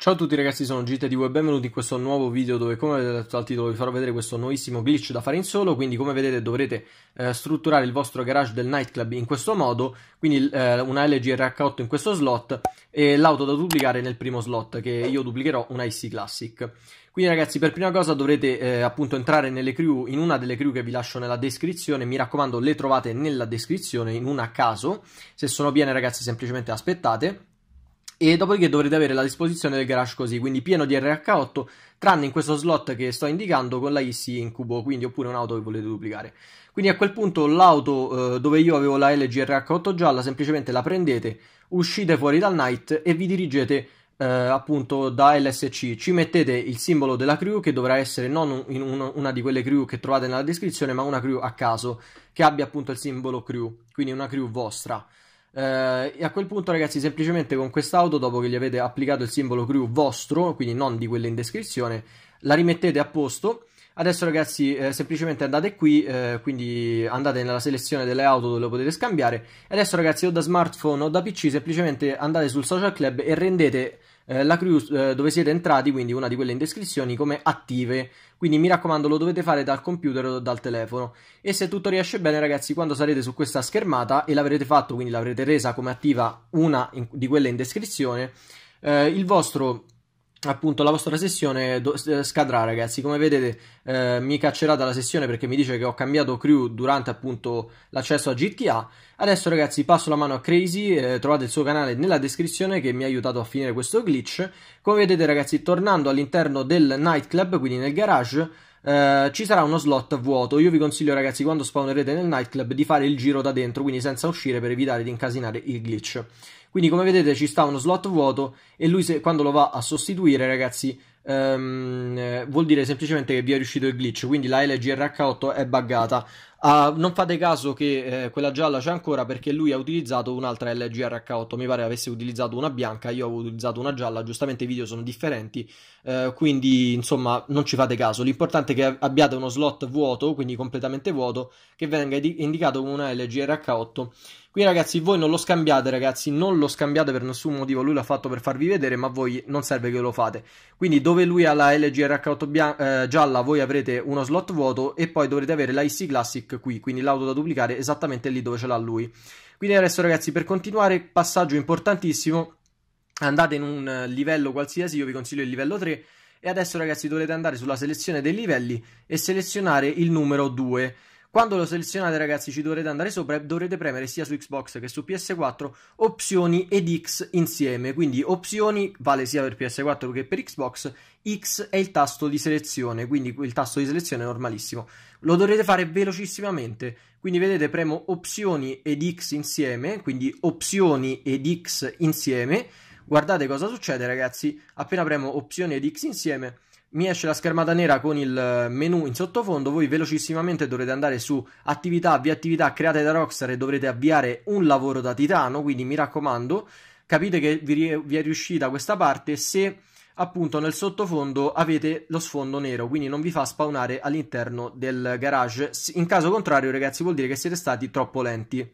Ciao a tutti ragazzi, sono GTTV e benvenuti in questo nuovo video dove come avete letto dal titolo vi farò vedere questo nuovissimo glitch da fare in solo, quindi come vedete dovrete eh, strutturare il vostro garage del nightclub in questo modo, quindi eh, una LG RH8 in questo slot e l'auto da duplicare nel primo slot che io duplicherò una IC Classic. Quindi ragazzi per prima cosa dovrete eh, appunto entrare nelle crew, in una delle crew che vi lascio nella descrizione, mi raccomando le trovate nella descrizione in una a caso, se sono piene ragazzi semplicemente aspettate e dopodiché dovrete avere la disposizione del garage così, quindi pieno di RH8, tranne in questo slot che sto indicando con la IC in cubo, quindi oppure un'auto che volete duplicare. Quindi a quel punto l'auto eh, dove io avevo la LG RH8 gialla, semplicemente la prendete, uscite fuori dal night e vi dirigete eh, appunto da LSC. Ci mettete il simbolo della crew che dovrà essere non in un, una di quelle crew che trovate nella descrizione, ma una crew a caso che abbia appunto il simbolo crew, quindi una crew vostra. Eh, e a quel punto, ragazzi, semplicemente con quest'auto, dopo che gli avete applicato il simbolo crew vostro, quindi non di quelle in descrizione, la rimettete a posto. Adesso, ragazzi, eh, semplicemente andate qui, eh, quindi andate nella selezione delle auto dove lo potete scambiare. E adesso, ragazzi, o da smartphone o da PC, semplicemente andate sul social club e rendete eh, la crew eh, dove siete entrati, quindi una di quelle in descrizione, come attive. Quindi mi raccomando, lo dovete fare dal computer o dal telefono. E se tutto riesce bene, ragazzi, quando sarete su questa schermata e l'avrete fatto, quindi l'avrete resa come attiva una in, di quelle in descrizione, eh, il vostro appunto la vostra sessione do- scadrà ragazzi come vedete eh, mi caccerà dalla sessione perché mi dice che ho cambiato crew durante appunto l'accesso a GTA adesso ragazzi passo la mano a Crazy eh, trovate il suo canale nella descrizione che mi ha aiutato a finire questo glitch come vedete ragazzi tornando all'interno del nightclub quindi nel garage eh, ci sarà uno slot vuoto. Io vi consiglio, ragazzi, quando spawnerete nel nightclub, di fare il giro da dentro, quindi senza uscire per evitare di incasinare il glitch. Quindi, come vedete, ci sta uno slot vuoto e lui, se, quando lo va a sostituire, ragazzi, ehm, vuol dire semplicemente che vi è riuscito il glitch. Quindi la LGRH8 è buggata. Uh, non fate caso che eh, quella gialla c'è ancora perché lui ha utilizzato un'altra LGRH8. Mi pare avesse utilizzato una bianca, io avevo utilizzato una gialla. Giustamente i video sono differenti, uh, quindi insomma non ci fate caso. L'importante è che abbiate uno slot vuoto, quindi completamente vuoto, che venga indicato come una LGRH8 Qui ragazzi voi non lo scambiate ragazzi, non lo scambiate per nessun motivo, lui l'ha fatto per farvi vedere ma voi non serve che lo fate. Quindi dove lui ha la LG RH8 bian- eh, gialla voi avrete uno slot vuoto e poi dovrete avere la IC Classic qui, quindi l'auto da duplicare esattamente lì dove ce l'ha lui. Quindi adesso ragazzi per continuare, passaggio importantissimo, andate in un livello qualsiasi, io vi consiglio il livello 3 e adesso ragazzi dovete andare sulla selezione dei livelli e selezionare il numero 2. Quando lo selezionate, ragazzi, ci dovrete andare sopra e dovrete premere sia su Xbox che su PS4 opzioni ed X insieme. Quindi opzioni vale sia per PS4 che per Xbox. X è il tasto di selezione, quindi il tasto di selezione è normalissimo. Lo dovrete fare velocissimamente. Quindi vedete, premo opzioni ed X insieme, quindi opzioni ed X insieme. Guardate cosa succede, ragazzi. Appena premo opzioni ed X insieme mi esce la schermata nera con il menu in sottofondo, voi velocissimamente dovrete andare su attività, via attività create da Rockstar e dovrete avviare un lavoro da titano, quindi mi raccomando, capite che vi, vi è riuscita questa parte se appunto nel sottofondo avete lo sfondo nero, quindi non vi fa spawnare all'interno del garage. In caso contrario, ragazzi, vuol dire che siete stati troppo lenti.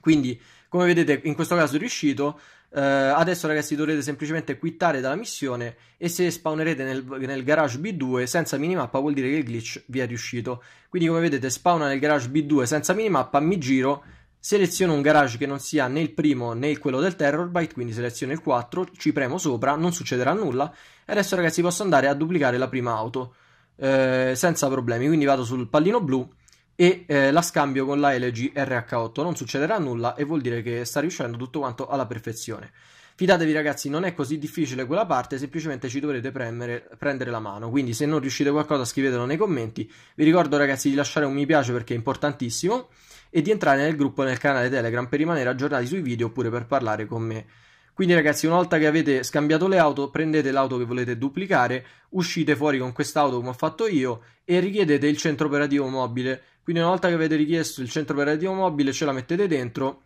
Quindi, come vedete, in questo caso è riuscito. Uh, adesso ragazzi dovrete semplicemente quittare dalla missione e se spawnerete nel, nel, garage B2 senza minimappa vuol dire che il glitch vi è riuscito. Quindi come vedete spawna nel garage B2 senza minimappa, mi giro, seleziono un garage che non sia né il primo né quello del Terrorbyte, quindi seleziono il 4, ci premo sopra, non succederà nulla e adesso ragazzi posso andare a duplicare la prima auto uh, senza problemi. Quindi vado sul pallino blu e eh, la scambio con la LG RH8. Non succederà nulla e vuol dire che sta riuscendo tutto quanto alla perfezione. Fidatevi ragazzi, non è così difficile quella parte, semplicemente ci dovrete premere, prendere la mano. Quindi se non riuscite qualcosa scrivetelo nei commenti. Vi ricordo ragazzi di lasciare un mi piace perché è importantissimo e di entrare nel gruppo nel canale Telegram per rimanere aggiornati sui video oppure per parlare con me. Quindi ragazzi, una volta che avete scambiato le auto, prendete l'auto che volete duplicare, uscite fuori con quest'auto come ho fatto io e richiedete il centro operativo mobile quindi una volta che avete richiesto il centro operativo mobile ce la mettete dentro,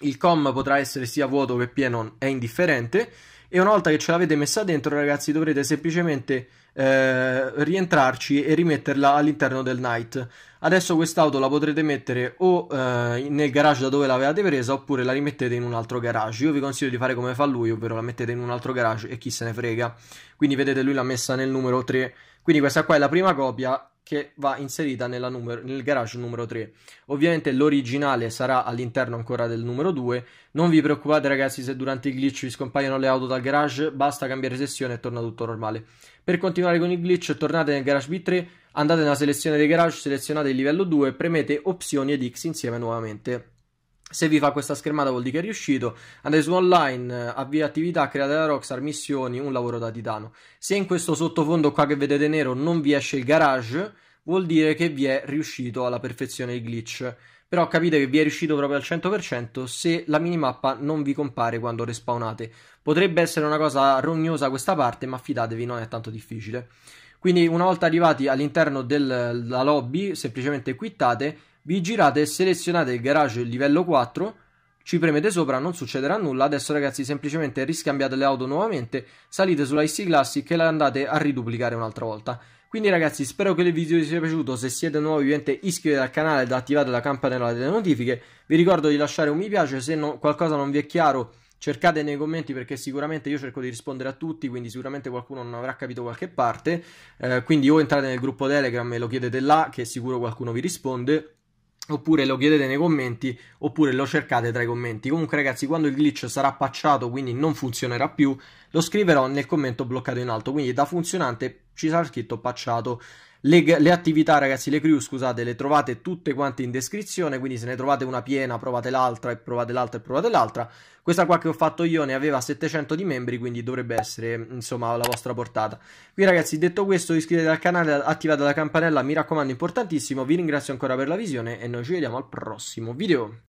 il com potrà essere sia vuoto che pieno, è indifferente, e una volta che ce l'avete messa dentro ragazzi dovrete semplicemente eh, rientrarci e rimetterla all'interno del night. Adesso quest'auto la potrete mettere o eh, nel garage da dove l'avevate presa oppure la rimettete in un altro garage. Io vi consiglio di fare come fa lui, ovvero la mettete in un altro garage e chi se ne frega. Quindi vedete lui l'ha messa nel numero 3. Quindi questa qua è la prima copia che va inserita numero, nel garage numero 3. Ovviamente l'originale sarà all'interno ancora del numero 2. Non vi preoccupate ragazzi se durante il glitch vi scompaiono le auto dal garage, basta cambiare sessione e torna tutto normale. Per continuare con il glitch tornate nel garage B3, andate nella selezione dei garage, selezionate il livello 2, premete opzioni ed X insieme nuovamente. Se vi fa questa schermata vuol dire che è riuscito. Andate su online, avvia attività, create da Rockstar, missioni, un lavoro da titano. Se in questo sottofondo qua che vedete nero non vi esce il garage, vuol dire che vi è riuscito alla perfezione il glitch. Però capite che vi è riuscito proprio al 100% se la minimappa non vi compare quando respawnate. Potrebbe essere una cosa rognosa questa parte, ma fidatevi, non è tanto difficile. Quindi una volta arrivati all'interno della lobby, semplicemente quittate vi girate e selezionate il garage livello 4, ci premete sopra, non succederà nulla. Adesso ragazzi semplicemente riscambiate le auto nuovamente, salite sulla IC Classic e la andate a riduplicare un'altra volta. Quindi ragazzi spero che il video vi sia piaciuto, se siete nuovi ovviamente iscrivetevi al canale ed attivate la campanella delle notifiche. Vi ricordo di lasciare un mi piace, se no, qualcosa non vi è chiaro cercate nei commenti perché sicuramente io cerco di rispondere a tutti, quindi sicuramente qualcuno non avrà capito qualche parte. Eh, quindi o entrate nel gruppo Telegram e lo chiedete là, che sicuro qualcuno vi risponde oppure lo chiedete nei commenti, oppure lo cercate tra i commenti. Comunque ragazzi, quando il glitch sarà patchato, quindi non funzionerà più, lo scriverò nel commento bloccato in alto, quindi da funzionante ci sarà scritto patchato. Le, le, attività, ragazzi, le crew, scusate, le trovate tutte quante in descrizione, quindi se ne trovate una piena, provate l'altra e provate l'altra e provate l'altra. Questa qua che ho fatto io ne aveva 700 di membri, quindi dovrebbe essere, insomma, alla vostra portata. Quindi ragazzi, detto questo, iscrivetevi al canale, attivate la campanella, mi raccomando, importantissimo. Vi ringrazio ancora per la visione e noi ci vediamo al prossimo video.